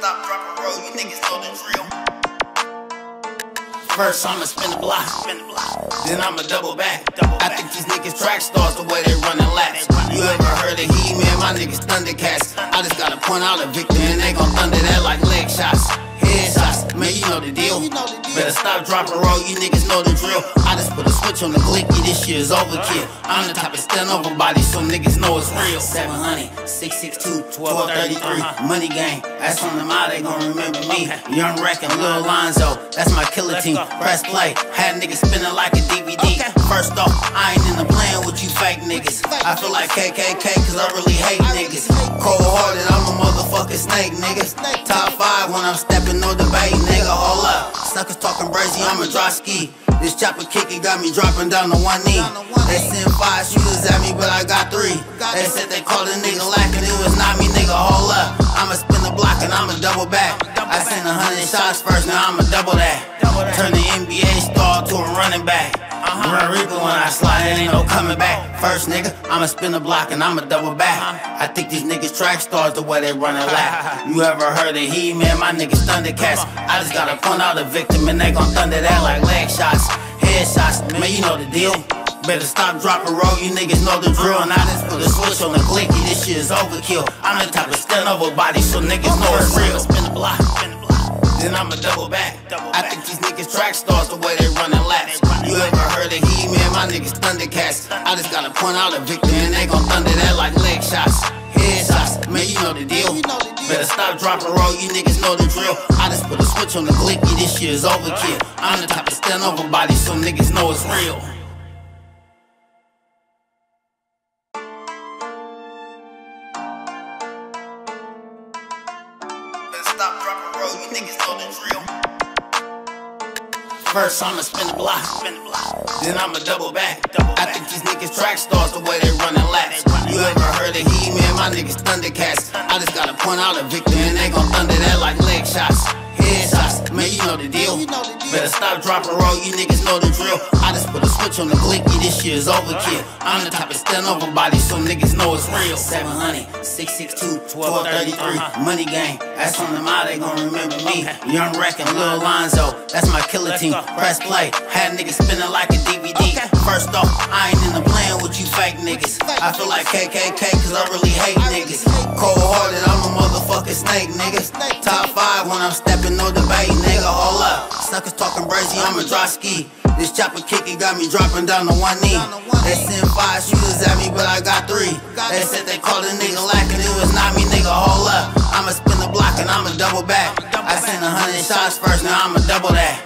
Stop, drop, and roll, you niggas know the drill. First, I'ma spin the block, spin the block. Then I'ma double back. I think these niggas track stars the way they running laps. You ever heard of He Man? My niggas Thundercats. I just gotta point out a victor and they gon' stop, drop, and roll, you niggas know the drill. I just put a switch on the glicky, this shit is overkill. I'm the type of stand over body, so niggas know it's real. 700, 662, 1233, uh-huh. money gang. That's on the mile, they gon' remember me. Young Wreck and Lil Lonzo, that's my killer team. Press play, had niggas spinning like a DVD. First off, I ain't in the plan with you fake niggas. I feel like KKK, cause I really hate niggas. Cold hearted, I'm a motherfucking snake, niggas. Top five when I'm stepping, no debate, nigga. Hold up. Suckers talking brazy, I'm a dry ski. This chopper kicking got me dropping down to one knee. They sent five shooters at me, but I got three. They said they called a nigga lacking, it was not me, nigga. Hold up. I'ma spin the block and I'ma double back. I sent a hundred shots first, now I'ma double that. Turn the NBA star to a running back. Run Reaper when I slide, it ain't no coming back. First nigga, I'ma spin the block and I'ma double back. I think these niggas track stars the way they running lap. You ever heard of He Man? My niggas Thundercats. I just gotta point out a victim and they gon' thunder that like leg shots, headshots. Man, you know the deal. Better stop, drop, and roll. You niggas know the drill. And I just put a switch on the clicky. This shit is overkill. I'm the type of stand over body, so niggas know it's real. Spin the block, spin the block. Then I'ma double back. I think these track stars the way they running laps. You ever heard of He Man? My niggas Thundercats. I just gotta point out a victor and they gon' thunder that like leg shots. Headshots, man, you know the deal. Better stop, drop, and roll. You niggas know the drill. I just put a switch on the glicky. This shit is overkill. I'm the type of stand over body, so niggas know it's real. Better stop, drop, and roll, you niggas know the drill. First, I'ma spin the block. Then I'ma double back. I think these niggas track stars the way they running laps. You ever heard of He Man? My niggas Thundercats. I just gotta point out a victor and they gon' thunder that like leg shots. Stop, drop, and roll. You niggas know the drill. I just put a switch on the glicky. This shit is overkill. I'm the type of stand over body, so niggas know it's real. 700, 662, 1233, uh-huh. money gang. That's on the mile, they gon' remember me. Young Wreck and Lil Lonzo, that's my killer team. Press play, had niggas spinning like a DVD. First off, I ain't in the plan with you fake niggas. I feel like KKK, cause I really hate niggas. Cold hearted, I'm a motherfucking snake, niggas. Top five when I'm stepping, no debate, nigga. Hold up. Suckers talking brazy, I'm a dry ski. This chopper kicking got me dropping down to one knee. They sent five shooters at me, but I got three. They said they called a nigga lacking, it was not me, nigga. Hold up. I'ma spin the block and I'ma double back. I sent a hundred shots first, now I'ma double that.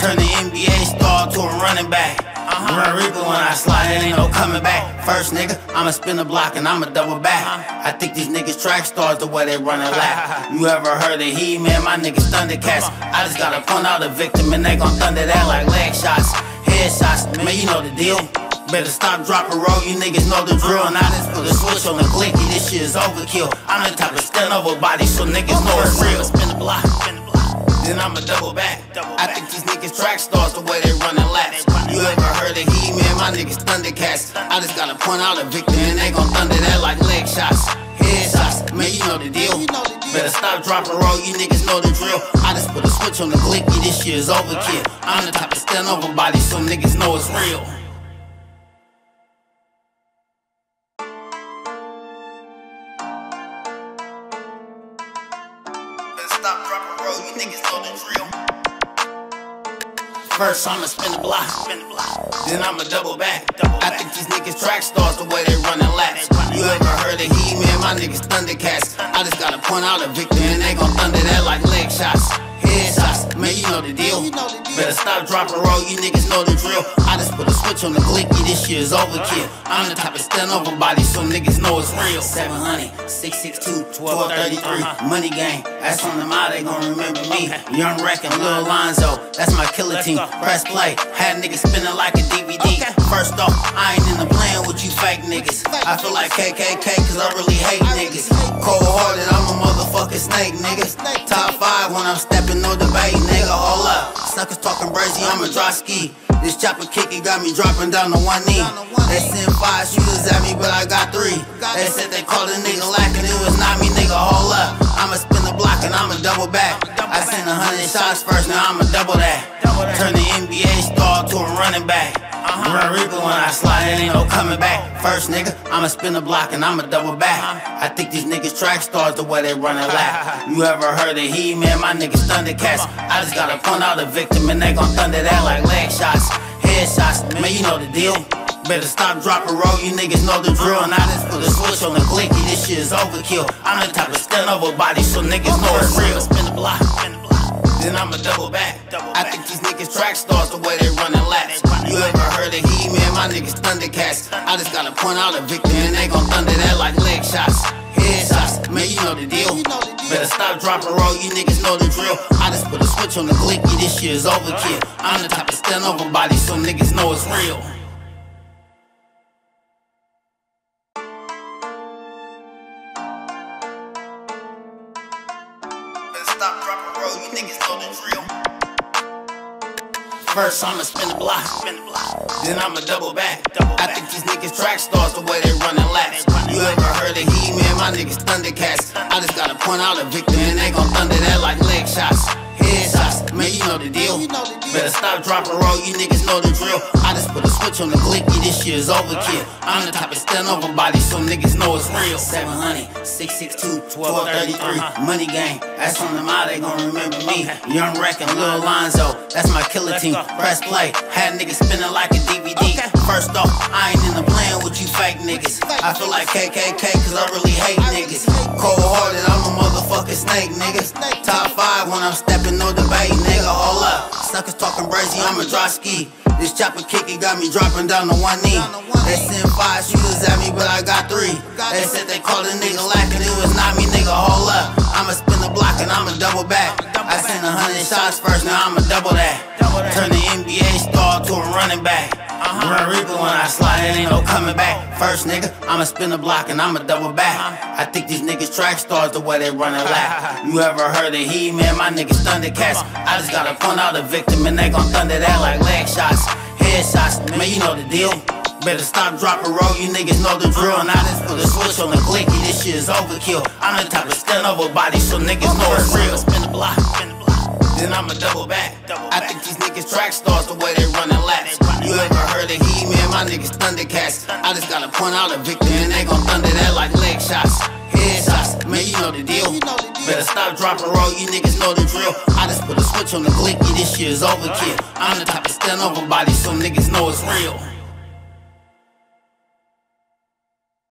Turn the NBA star to a running back. Run Reaper when I slide, it ain't no coming back. First nigga, I'ma spin the block and I'ma double back. I think these niggas track stars the way they running lap. You ever heard of He Man? My niggas Thundercats. I just gotta point out a victim and they gon' thunder that like leg shots, headshots. Man, you know the deal. Better stop, drop, and roll. You niggas know the drill. And I just put a switch on the clicky. This shit is overkill. I'm the type of stand over body, so niggas know it's real. Spin the block, spin the block. Then I'ma double back. I think these niggas track stars the way they running laps. You ever heard of He Man? My niggas Thundercats. I just gotta point out a victim and they gon' thunder that like leg shots. Headshots, man, you know the deal. Better stop, drop, and roll. You niggas know the drill. I just put a switch on the glicky. This shit is overkill. I'm the type of stand over body, so niggas know it's real. Stop, drop, you niggas know the drill. First, I'ma spin the block, spin the block. Then I'ma double back. I think these niggas track stars the way they running laps. You ever heard of He Man? My niggas Thundercats. I just gotta point out a victor and they gon' thunder that like leg shots. Man, you know the deal. Better stop, drop, and roll. You niggas know the drill. I just put a switch on the glicky. This shit is overkill. I'm the type of stand over body, so niggas know it's real. 700, 662, 1233, uh-huh. money gang. That's on the mile, they gon' remember me. Young Wreck and Lil Lonzo, that's my killer team. Press play, had niggas spinning like a DVD. First off, I ain't in the plan with you fake niggas. I feel like KKK, cause I really hate niggas. Cold hearted, I'm a motherfucking snake, niggas. Top five when I'm stepping, no debate, nigga. Hold up. Suckers talking brazy, I'm a dry ski. This chopper kicking got me dropping down to one knee. They sent five shooters at me, but I got three. They said they called a nigga lacking, it was not me, nigga. Hold up. I'ma spin the block and I'ma double back. I sent a hundred shots first, now I'ma double that. Turn the NBA star to a running back. Run Reaper when I slide, it ain't no coming back. First nigga, I'ma spin the block and I'ma double back. I think these niggas track stars the way they running lap. You ever heard of He Man? My niggas Thundercats. I just gotta point out a victim and they gon' thunder that like leg shots, head shots. Man, you know the deal. Better stop, drop, and roll. You niggas know the drill. And I just put a switch on the clicky. This shit is overkill. I'm the type of stand over body, so niggas know it's real. Spin the block, spin the block. Then I'ma double back. I think these niggas track stars the way they running laps. You ever heard of He Man? My niggas Thundercats. I just gotta point out a victim and they gon' thunder that like leg shots, head shots. Man, you know the deal. Better stop, drop, and roll. You niggas know the drill. I just put a switch on the clicky. This shit is overkill. I'm the type of stand over body, so niggas know it's real. Stop, roll. You. First, I'ma spin the block, spin the block. Then I'ma double back. I think these niggas track stars the way they running laps. You ever heard of He Man? My niggas Thundercats. I just gotta point out a victim and they gon' thunder that like leg shots, head shots. Man, you know the deal. Better stop, drop, and roll. You niggas know the drill. I just put a switch on the clicky. This shit is overkill. I'm the type of stand over body, so niggas know it's real. 700, 662, 1233. Money game. That's on the mile, they gon' remember me. Young Wreck and Lil Lonzo. That's my killer team. Press play. Had niggas spinning like a DVD. First off, I ain't in the plan with you fake niggas. I feel like KKK cause I really hate niggas. Cold hearted, I'm a motherfucking snake, niggas. Top five when I'm stepping, no debate, nigga. Hold up. Suckers talking brazy, I'm a dry ski. This chopper kicking got me dropping down to one knee. They sent five shooters at me, but I got three. They said they called a nigga lacking, it was not me, nigga. Hold up. I'ma spin the block and I'ma double back. I sent a hundred shots first, now I'ma double that. Turn the NBA star to a running back. Run Reaper when I slide, it ain't no coming back. First nigga, I'ma spin the block and I'ma double back. I think these niggas track stars the way they running lap. You ever heard of He Man? My niggas Thundercats. I just gotta point out a victim and they gon' thunder that like leg shots, head shots. Man, you know the deal. Better stop, drop, and roll. You niggas know the drill. I just put a switch on the clicky. This shit is overkill. I'm the type of stand over body, so niggas know it's real. Spin the block, spin the block. Then I'ma double back. I think these niggas track stars the way they running laps. You ever heard of He Man? My niggas Thundercats. I just gotta point out a victim and they gon' thunder that like leg shots, head shots. Man, you know the deal. Better stop, drop, and roll. You niggas know the drill. I just put a switch on the clicky. This shit is overkill. I'm the type of stand over body, so niggas know it's real.